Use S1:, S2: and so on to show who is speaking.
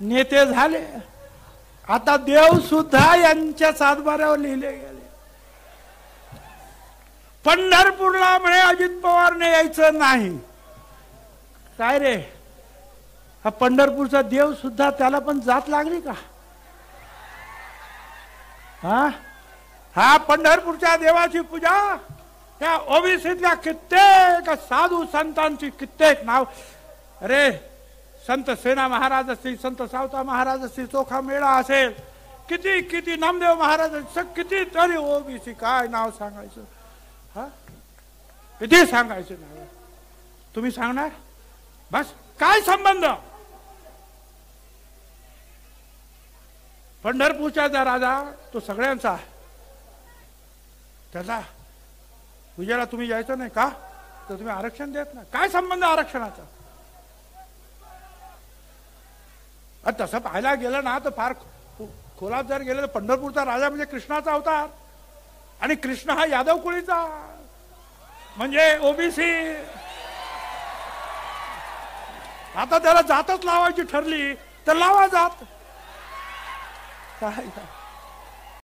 S1: नेते झाले. आता देव सुद्धा यांच्या सातबाऱ्यावर लिहिले गेले. पंढरपूरला म्हणे अजित पवारने यायचं नाही. काय रे? हा पंढरपूरचा देव सुद्धा त्याला पण जात लागली का? हा? हा पंढरपूरच्या देवाची पूजा? या ओबीसीतल्या कित्येक साधू संतांची कित्येक नाव अरे संत सेना महाराज असतील संत सावता महाराज असतील चोखा मेळा असेल किती किती नामदेव महाराज किती तरी ओबीसी काय नाव सांगायचं? हा? किती सांगायचं नाव? तुम्ही सांगणार? बस काय संबंध? पंढरपूरचा जा राजा तो सगळ्यांचा. आहे त्याचा पूजेला तुम्ही यायचं नाही का? तर तुम्ही आरक्षण देत नाही. काय संबंध आरक्षणाचा आणि तसं पाहायला गेलं ना तर फार खोलात जर गेलं तर पंढरपूरचा राजा म्हणजे कृष्णाचा अवतार. आणि कृष्ण हा यादव कुळीचा. म्हणजे ओबीसी आता त्याला जातच लावायची ठरली तर लावा जात. काय?